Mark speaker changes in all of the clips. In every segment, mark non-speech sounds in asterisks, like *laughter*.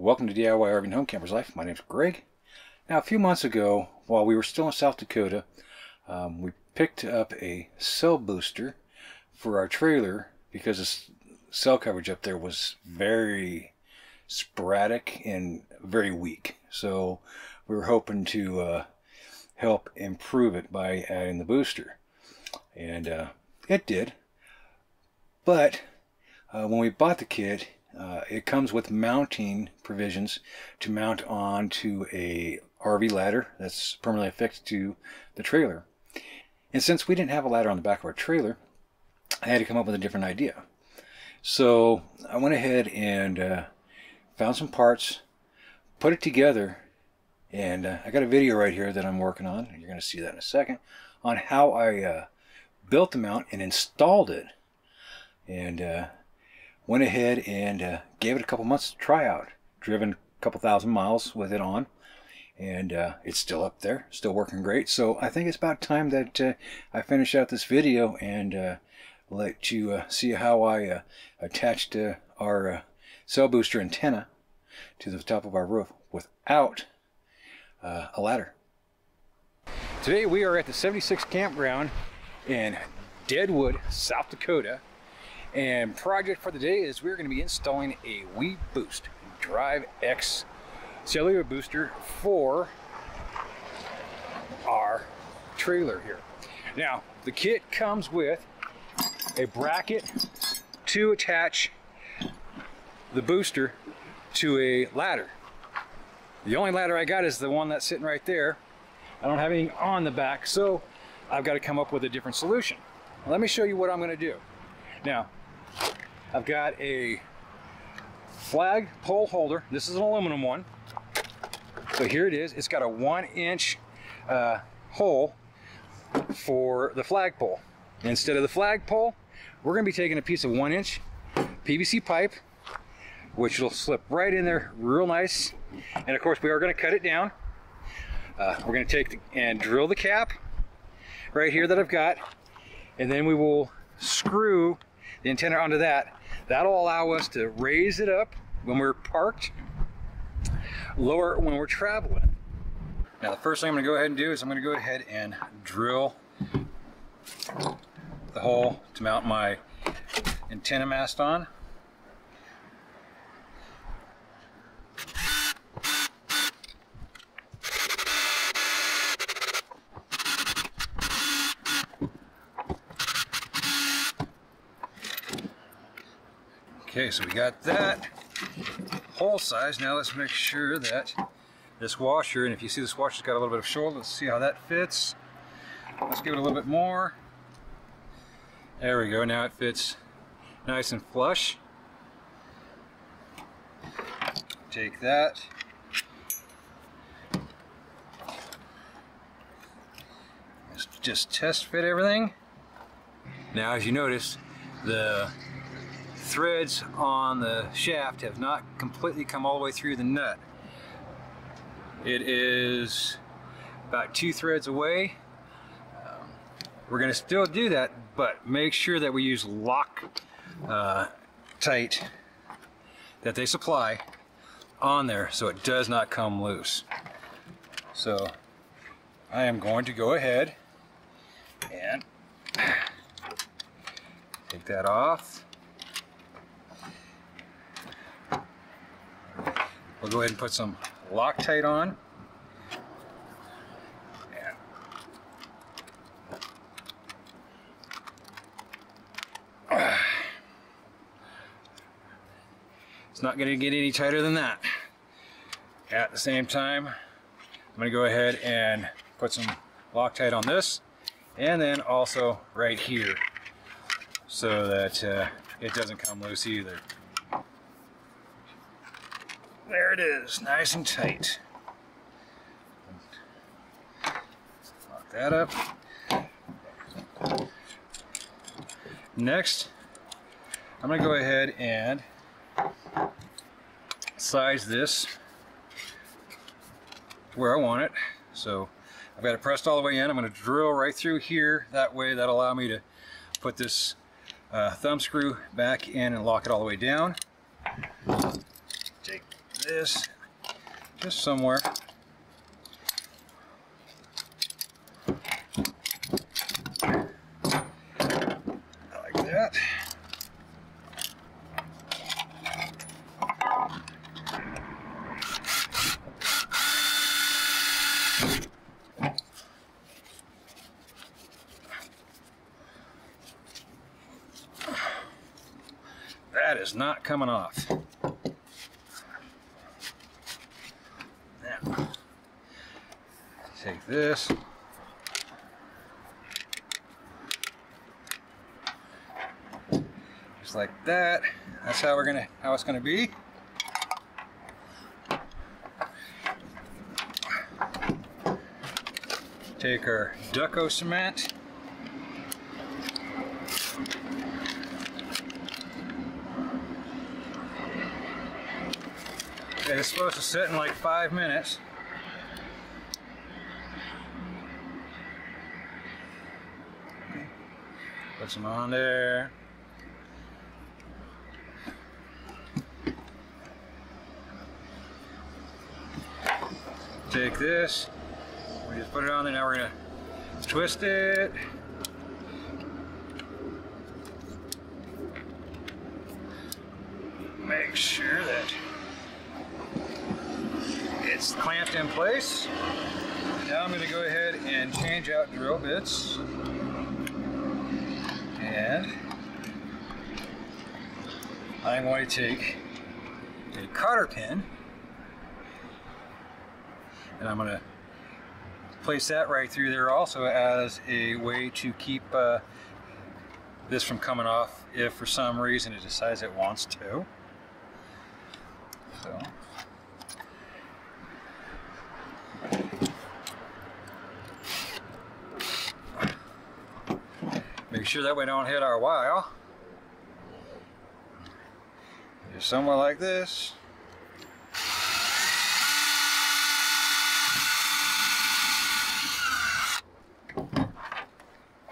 Speaker 1: Welcome to DIY RV and Home Campers Life. My name is Greg. Now, a few months ago, while we were still in South Dakota, um, we picked up a cell booster for our trailer because the cell coverage up there was very sporadic and very weak. So we were hoping to uh, help improve it by adding the booster. And uh, it did. But uh, when we bought the kit, uh, it comes with mounting provisions to mount onto a RV ladder that's permanently affixed to the trailer. And since we didn't have a ladder on the back of our trailer, I had to come up with a different idea. So I went ahead and uh, found some parts, put it together, and uh, I got a video right here that I'm working on. You're going to see that in a second on how I uh, built the mount and installed it. And uh, went ahead and uh, gave it a couple months to try out. Driven a couple thousand miles with it on, and uh, it's still up there, still working great. So I think it's about time that uh, I finish out this video and uh, let you uh, see how I uh, attached our cell booster antenna to the top of our roof without a ladder. Today we are at the 76 campground in Deadwood, South Dakota and project for the day is we're going to be installing a WeBoost Drive X cellular booster for our trailer here. Now, the kit comes with a bracket to attach the booster to a ladder. The only ladder I got is the one that's sitting right there. I don't have anything on the back, so I've got to come up with a different solution. Let me show you what I'm going to do. Now, I've got a flag pole holder. This is an aluminum one. So here it is. It's got a one inch uh, hole for the flagpole. Instead of the flagpole, we're going to be taking a piece of one inch PVC pipe, which will slip right in there real nice. And of course, we are going to cut it down. Uh, we're going to take the, and drill the cap right here that I've got. And then we will screw the antenna onto that. That'll allow us to raise it up when we're parked, lower it when we're traveling. Now the first thing I'm gonna go ahead and do is I'm gonna go ahead and drill the hole to mount my antenna mast on. Okay, so we got that hole size. Now let's make sure that this washer, and if you see this washer's got a little bit of shoulder, let's see how that fits. Let's give it a little bit more. There we go, now it fits nice and flush. Take that. Let's just test fit everything. Now as you notice, the threads on the shaft have not completely come all the way through the nut. It is about two threads away. Um, we're going to still do that, but make sure that we use lock uh, tight that they supply on there so it does not come loose. So I am going to go ahead and take that off. We'll go ahead and put some Loctite on. It's not going to get any tighter than that. At the same time, I'm going to go ahead and put some Loctite on this and then also right here so that uh, it doesn't come loose either. There it is, nice and tight. Lock that up. Next, I'm going to go ahead and size this where I want it. So I've got it pressed all the way in. I'm going to drill right through here. That way that'll allow me to put this uh, thumb screw back in and lock it all the way down this just somewhere. Like that. That is not coming off. Now, take this. Just like that. That's how we're gonna, how it's gonna be. Take our Duco cement. It's supposed to sit in like five minutes. Put some on there. Take this. We just put it on there. Now we're gonna twist it. Make sure that it's clamped in place. Now I'm to go ahead and change out drill bits. And I'm going to take a cotter pin and I'm going to place that right through there also as a way to keep uh, this from coming off if for some reason it decides it wants to. So. Make sure that we don't hit our wire. Just somewhere like this.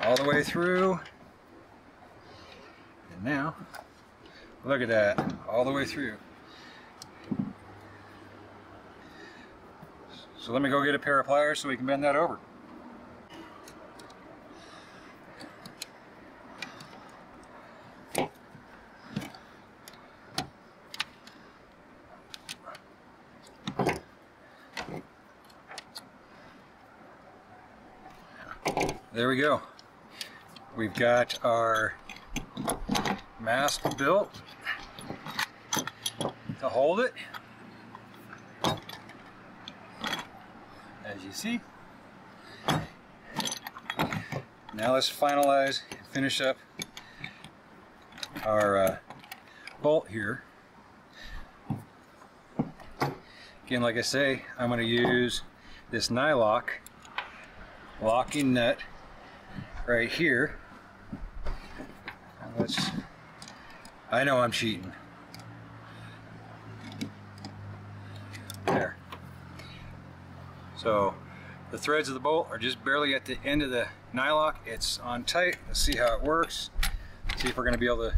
Speaker 1: All the way through. And now, look at that, all the way through. So let me go get a pair of pliers so we can bend that over. There we go. We've got our mast built to hold it. As you see. Now let's finalize and finish up our uh, bolt here. Again, like I say, I'm going to use this nylock locking nut right here. Let's, I know I'm cheating. There. So the threads of the bolt are just barely at the end of the nylock. It's on tight. Let's see how it works. See if we're going to be able to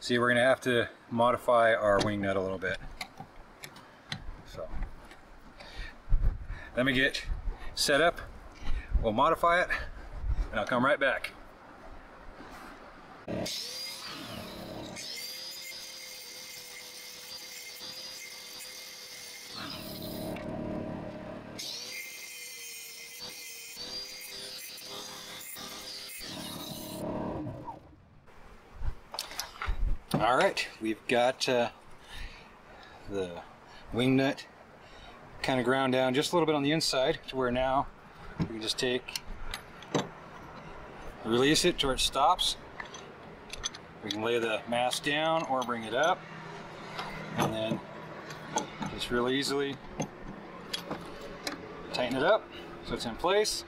Speaker 1: see we're going to have to modify our wing nut a little bit. So let me get set up. We'll modify it and I'll come right back. All right, we've got uh, the wing nut kind of ground down just a little bit on the inside to where now we can just take, release it to where it stops. We can lay the mask down or bring it up and then just real easily tighten it up so it's in place.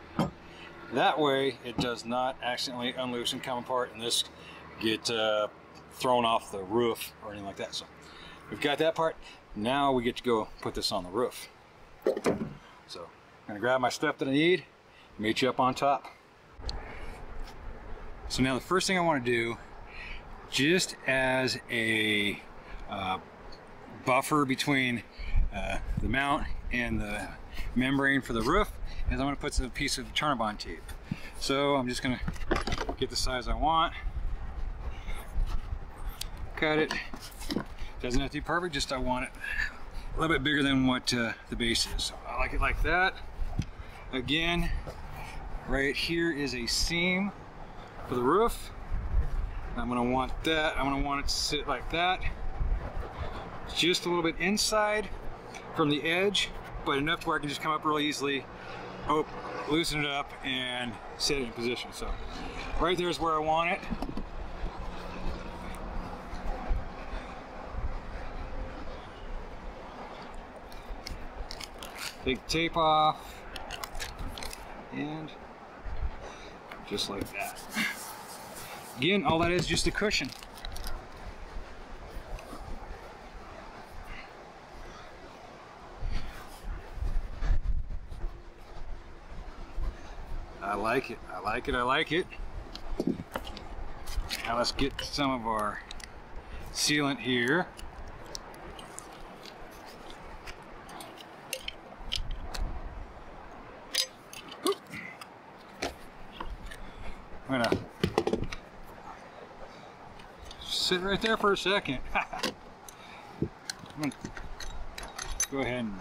Speaker 1: That way it does not accidentally unloose and come apart and this get uh, thrown off the roof or anything like that. So we've got that part. Now we get to go put this on the roof. So gonna grab my stuff that I need, meet you up on top. So now the first thing I wanna do, just as a uh, buffer between uh, the mount and the membrane for the roof is I'm to put some piece of EternaBond tape. So I'm just to get the size I want, cut it. Doesn't have to be perfect, just I want it a little bit bigger than what uh, the base is. So I like it like that. Again, right here is a seam for the roof. I'm gonna want that, I'm gonna want it to sit like that. Just a little bit inside from the edge, but enough where I can just come up really easily, oh, loosen it up and set it in position. So right there is where I want it. Take tape off and just like that. Again, all that is just a cushion. I like it, I like it, I like it. Now let's get some of our sealant here. I'm gonna sit right there for a second. *laughs* I'm gonna go ahead and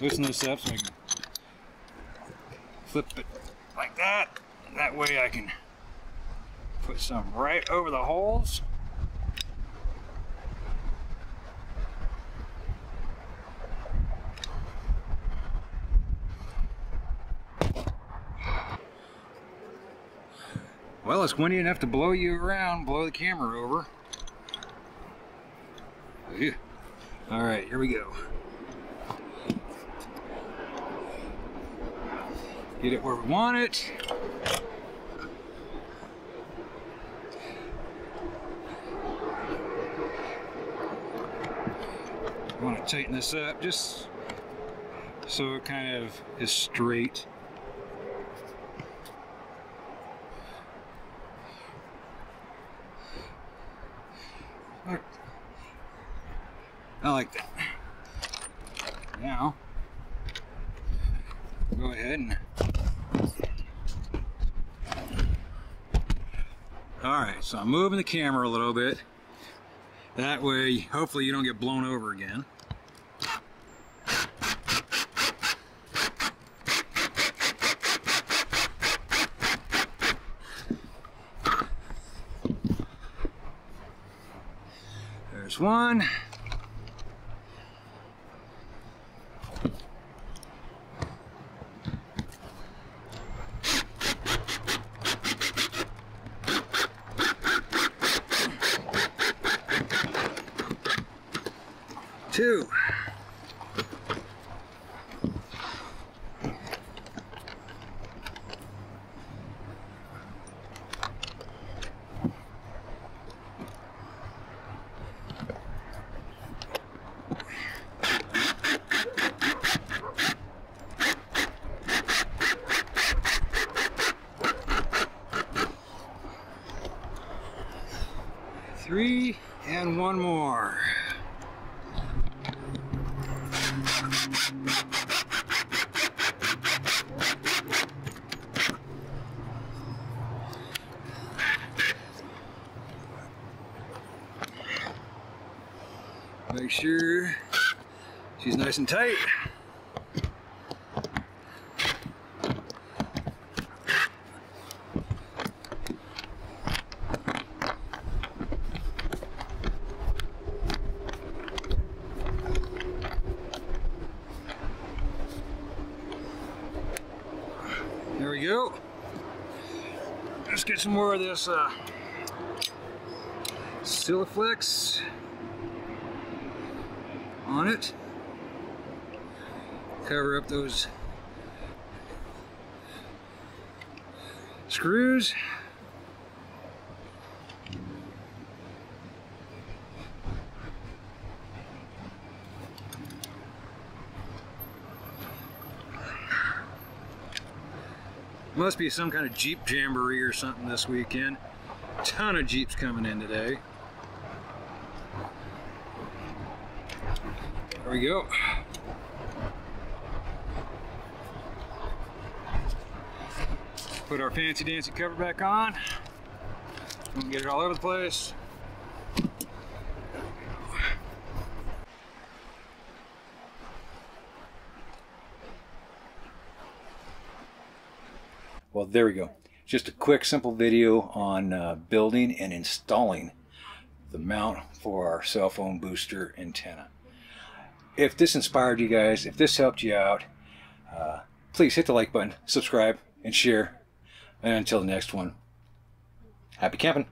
Speaker 1: loosen this up so I can flip it like that. That way I can put some right over the holes. Well, it's windy enough to blow you around, blow the camera over. All right, here we go. Get it where we want it. I want to tighten this up just so it kind of is straight. I like that. Now, go ahead and all right so I'm moving the camera a little bit. That way hopefully you don't get blown over again. There's one two. Three and one more. Make sure she's nice and tight. Go. Let's get some more of this uh, Siliflex on it. Cover up those screws. Must be some kind of Jeep Jamboree or something this weekend. Ton of Jeeps coming in today. There we go. Put our fancy dancy cover back on. Get it all over the place. Well, there we go. Just a quick, simple video on uh, building and installing the mount for our cell phone booster antenna. If this inspired you guys, if this helped you out, uh, please hit the like button, subscribe, and share. And until the next one, happy camping.